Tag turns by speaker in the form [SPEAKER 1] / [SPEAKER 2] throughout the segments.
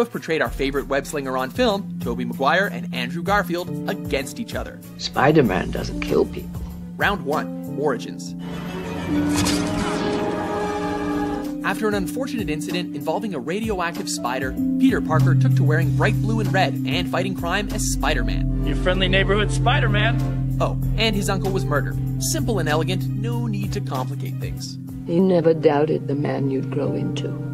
[SPEAKER 1] have portrayed our favorite web slinger on film, Tobey Maguire and Andrew Garfield, against each other.
[SPEAKER 2] Spider Man doesn't kill people.
[SPEAKER 1] Round 1 Origins. After an unfortunate incident involving a radioactive spider, Peter Parker took to wearing bright blue and red and fighting crime as Spider Man.
[SPEAKER 3] Your friendly neighborhood Spider Man.
[SPEAKER 1] Oh, and his uncle was murdered. Simple and elegant, no need to complicate things.
[SPEAKER 2] He never doubted the man you'd grow into.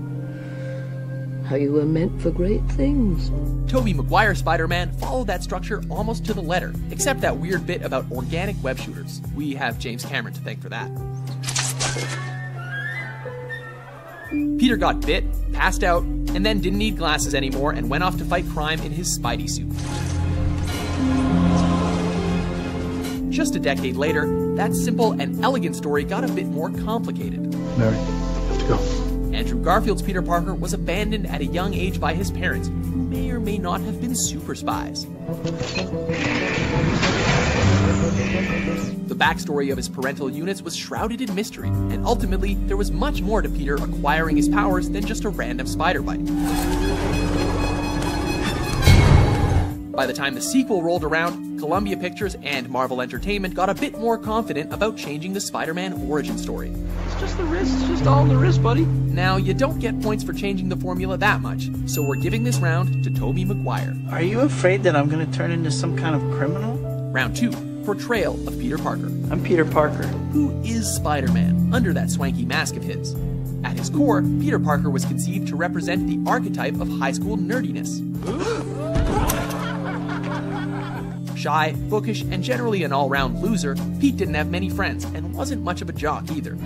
[SPEAKER 2] How you were meant for great things.
[SPEAKER 1] Tobey Maguire Spider Man followed that structure almost to the letter, except that weird bit about organic web shooters. We have James Cameron to thank for that. Peter got bit, passed out, and then didn't need glasses anymore and went off to fight crime in his Spidey suit. Just a decade later, that simple and elegant story got a bit more complicated.
[SPEAKER 4] Mary, have to go.
[SPEAKER 1] Andrew Garfield's Peter Parker was abandoned at a young age by his parents, who may or may not have been super spies. The backstory of his parental units was shrouded in mystery, and ultimately, there was much more to Peter acquiring his powers than just a random spider bite. By the time the sequel rolled around, Columbia Pictures and Marvel Entertainment got a bit more confident about changing the Spider Man origin story.
[SPEAKER 2] It's just the wrist, it's just all in the wrist, buddy.
[SPEAKER 1] Now, you don't get points for changing the formula that much, so we're giving this round to Tobey Maguire.
[SPEAKER 5] Are you afraid that I'm gonna turn into some kind of criminal?
[SPEAKER 1] Round 2 Portrayal of Peter Parker.
[SPEAKER 5] I'm Peter Parker.
[SPEAKER 1] Who is Spider Man under that swanky mask of his? At his core, Peter Parker was conceived to represent the archetype of high school nerdiness. Shy, bookish, and generally an all round loser, Pete didn't have many friends and wasn't much of a jock either.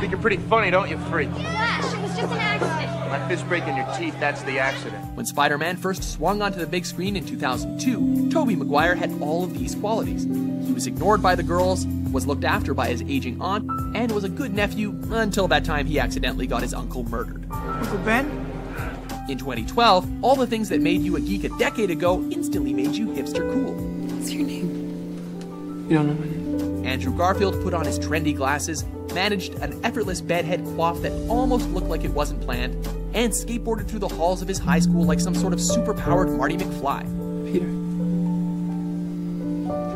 [SPEAKER 6] Think you're pretty funny, don't you, freak?
[SPEAKER 7] Flash, it was just an accident.
[SPEAKER 6] My fist breaking your teeth, that's the accident.
[SPEAKER 1] When Spider Man first swung onto the big screen in 2002, Tobey Maguire had all of these qualities. He was ignored by the girls, was looked after by his aging aunt, and was a good nephew until that time he accidentally got his uncle murdered.
[SPEAKER 5] Uncle Ben?
[SPEAKER 1] In 2012, all the things that made you a geek a decade ago instantly made you hipster cool.
[SPEAKER 2] What's your name? You don't know my name?
[SPEAKER 1] Andrew Garfield put on his trendy glasses, managed an effortless bedhead coif that almost looked like it wasn't planned, and skateboarded through the halls of his high school like some sort of superpowered Marty McFly.
[SPEAKER 2] Peter.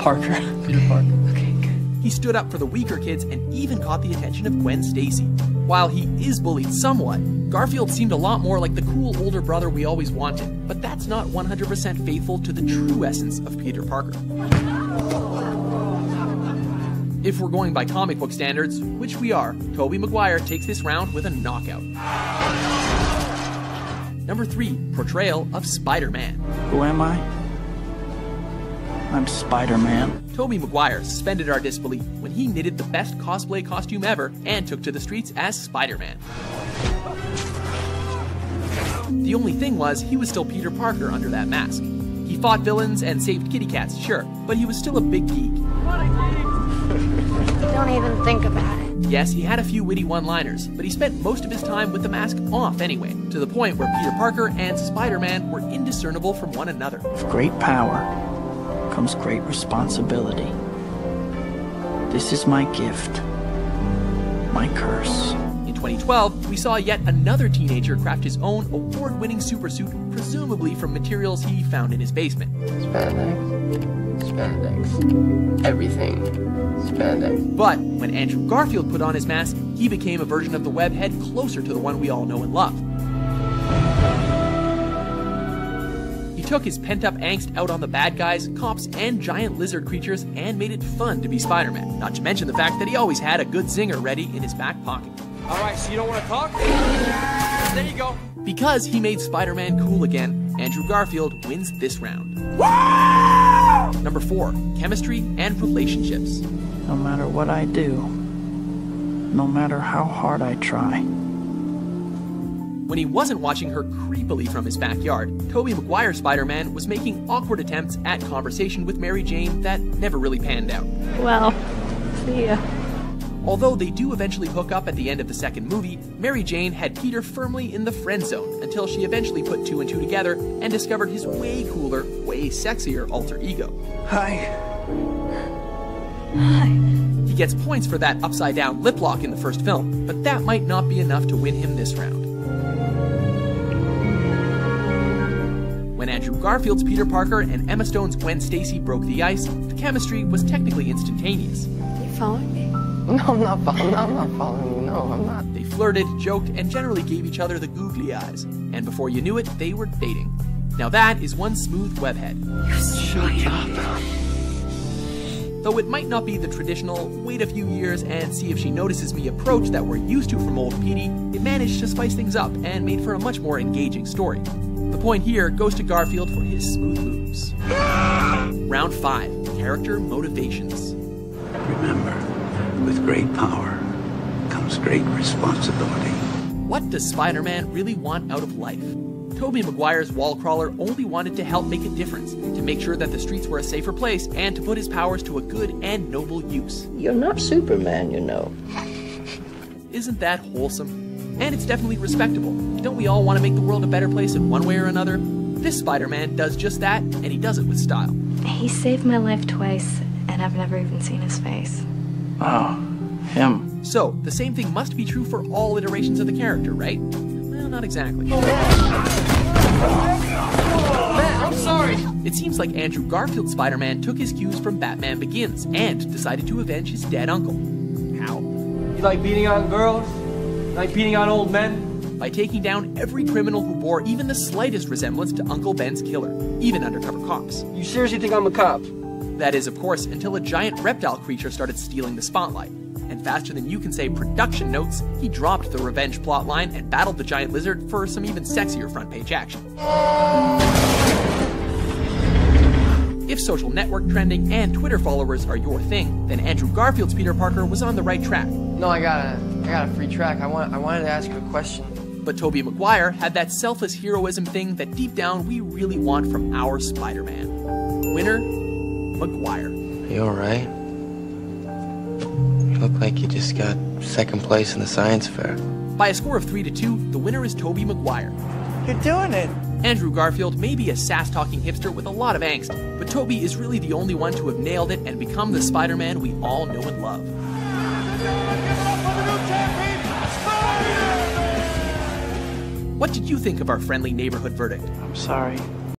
[SPEAKER 5] Parker.
[SPEAKER 2] Peter Parker. Okay, good.
[SPEAKER 1] He stood up for the weaker kids and even caught the attention of Gwen Stacy. While he is bullied somewhat, Garfield seemed a lot more like the cool older brother we always wanted, but that's not 100% faithful to the true essence of Peter Parker. If we're going by comic book standards, which we are, Tobey Maguire takes this round with a knockout. Number 3, Portrayal of Spider-Man.
[SPEAKER 5] Who am I? I'm Spider Man.
[SPEAKER 1] Tobey Maguire suspended our disbelief when he knitted the best cosplay costume ever and took to the streets as Spider-Man. The only thing was, he was still Peter Parker under that mask. He fought villains and saved kitty cats, sure, but he was still a big geek.
[SPEAKER 7] Don't even think about it.
[SPEAKER 1] Yes, he had a few witty one-liners, but he spent most of his time with the mask off anyway, to the point where Peter Parker and Spider-Man were indiscernible from one another.
[SPEAKER 5] With great power comes great responsibility. This is my gift, my curse.
[SPEAKER 1] In 2012, we saw yet another teenager craft his own award-winning supersuit, presumably from materials he found in his basement.
[SPEAKER 2] Spandex. Spandex. Everything. Spandex.
[SPEAKER 1] But when Andrew Garfield put on his mask, he became a version of the webhead closer to the one we all know and love. He took his pent up angst out on the bad guys, cops, and giant lizard creatures and made it fun to be Spider Man. Not to mention the fact that he always had a good zinger ready in his back pocket.
[SPEAKER 3] All right, so you don't want to talk? There you go.
[SPEAKER 1] Because he made Spider Man cool again, Andrew Garfield wins this round. Number 4 Chemistry and Relationships.
[SPEAKER 5] No matter what I do, no matter how hard I try,
[SPEAKER 1] When he wasn't watching her creepily from his backyard, Tobey Maguire Spider Man was making awkward attempts at conversation with Mary Jane that never really panned out.
[SPEAKER 8] Well, see ya.
[SPEAKER 1] Although they do eventually hook up at the end of the second movie, Mary Jane had Peter firmly in the friend zone until she eventually put two and two together and discovered his way cooler, way sexier alter ego.
[SPEAKER 5] Hi. hi.
[SPEAKER 1] He gets points for that upside down lip lock in the first film, but that might not be enough to win him this round. When Andrew Garfield's Peter Parker and Emma Stone's Gwen Stacy broke the ice, the chemistry was technically instantaneous.
[SPEAKER 8] You following me?
[SPEAKER 2] No, I'm not following. I'm not following you. No, I'm not.
[SPEAKER 1] They flirted, joked, and generally gave each other the googly eyes. And before you knew it, they were dating. Now that is one smooth webhead.
[SPEAKER 2] Shut up.
[SPEAKER 1] Though it might not be the traditional wait a few years and see if she notices me approach that we're used to from old Petey, it managed to spice things up and made for a much more engaging story. The point here goes to Garfield for his smooth moves. Round 5 Character Motivations.
[SPEAKER 9] Remember, with great power comes great responsibility.
[SPEAKER 1] What does Spider Man really want out of life? Tobey Maguire's wall crawler only wanted to help make a difference, to make sure that the streets were a safer place, and to put his powers to a good and noble use.
[SPEAKER 2] You're not Superman, you know.
[SPEAKER 1] Isn't that wholesome? And it's definitely respectable. Don't we all want to make the world a better place in one way or another? This Spider Man does just that, and he does it with style.
[SPEAKER 8] He saved my life twice, and I've never even seen his face.
[SPEAKER 5] Oh, him.
[SPEAKER 1] So, the same thing must be true for all iterations of the character, right? Well, not exactly.
[SPEAKER 3] Man, I'm sorry.
[SPEAKER 1] It seems like Andrew Garfield's Spider Man took his cues from Batman Begins and decided to avenge his dead uncle. How?
[SPEAKER 3] You like beating on girls? Like beating on old men?
[SPEAKER 1] By taking down every criminal who bore even the slightest resemblance to Uncle Ben's killer, even undercover cops.
[SPEAKER 3] You seriously think I'm a cop?
[SPEAKER 1] That is, of course, until a giant reptile creature started stealing the spotlight. And faster than you can say production notes, he dropped the revenge plotline and battled the giant lizard for some even sexier front page action. If social network trending and Twitter followers are your thing, then Andrew Garfield's Peter Parker was on the right track.
[SPEAKER 3] No, I got a, I got a free track. I want, I wanted to ask you a question.
[SPEAKER 1] But Tobey Maguire had that selfless heroism thing that deep down we really want from our Spider-Man. Winner, Maguire.
[SPEAKER 10] You alright? You look like you just got second place in the science fair.
[SPEAKER 1] By a score of 3 to 2, the winner is Tobey Maguire.
[SPEAKER 5] You're doing it.
[SPEAKER 1] Andrew Garfield may be a sass talking hipster with a lot of angst, but Tobey is really the only one to have nailed it and become the Spider Man we all know and love. What did you think of our friendly neighborhood verdict?
[SPEAKER 5] I'm sorry.